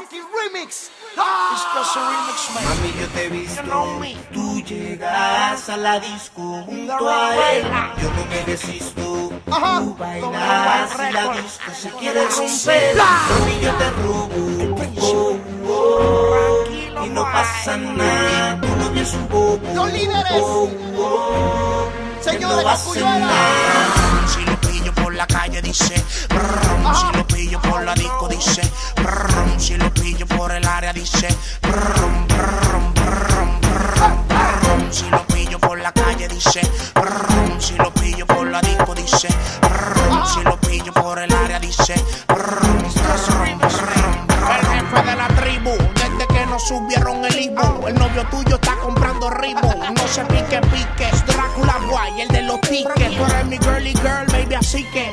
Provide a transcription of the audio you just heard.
fucking remix. It's just a remix, man. Mami, yo te he visto. You know me. Tú llegas a la disco junto a él. Yo no me desisto. Ajá. Tú bailas y la disco se quiere romper. Mami, yo te robo. Oh, oh. Y no pasa nada. Tu novio es un bobo. Los líderes. Oh, oh. Señores, no Cosculluela. nada. Si lo pillo por la calle dice brum, dice brum, brum, brum, brum, Si lo pillo por la calle dice brum, si lo pillo por la disco dice brum, si lo pillo por el área dice brum, El jefe de la tribu, desde que nos subieron el Ibu, el novio tuyo está comprando ribo, no se pique pique, Drácula guay, el de los tickets, tú eres mi girly girl, baby así que